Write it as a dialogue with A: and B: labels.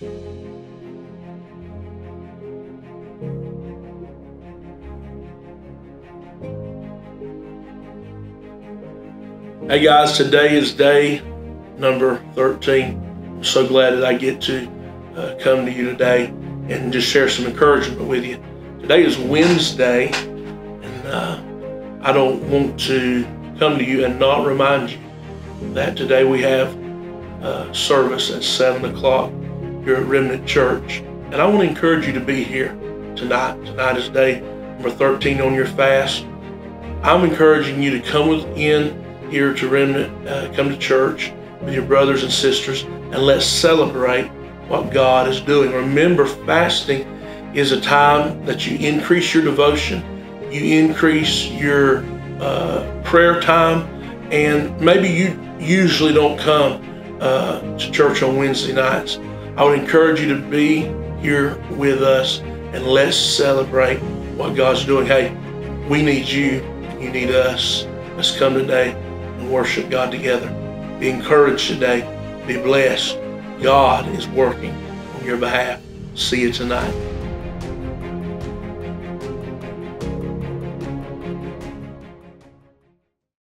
A: Hey guys, today is day number 13. I'm so glad that I get to uh, come to you today and just share some encouragement with you. Today is Wednesday, and uh, I don't want to come to you and not remind you that today we have uh, service at 7 o'clock here at Remnant Church. And I want to encourage you to be here tonight. Tonight is day number 13 on your fast. I'm encouraging you to come within here to Remnant, uh, come to church with your brothers and sisters, and let's celebrate what God is doing. Remember, fasting is a time that you increase your devotion, you increase your uh, prayer time, and maybe you usually don't come uh, to church on Wednesday nights. I would encourage you to be here with us and let's celebrate what God's doing. Hey, we need you, you need us. Let's come today and worship God together. Be encouraged today. Be blessed. God is working on your behalf. See you tonight.